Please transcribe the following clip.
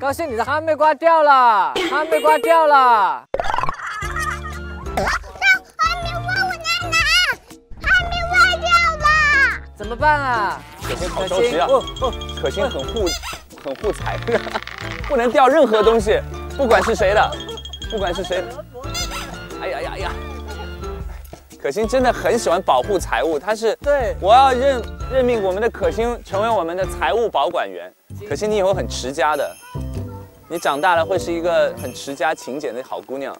高兴，你的哈密瓜掉了，哈密瓜掉了。哈密瓜我在哪？哈密瓜掉了。怎么办啊？可心好着急啊！哦哦，可心很护，很护财，不能掉任何东西，不管是谁的，不管是谁的。哎呀呀呀！可心真的很喜欢保护财物，他是对，我要任任命我们的可心成为我们的财务保管员。可心，你以后很持家的，你长大了会是一个很持家勤俭的好姑娘。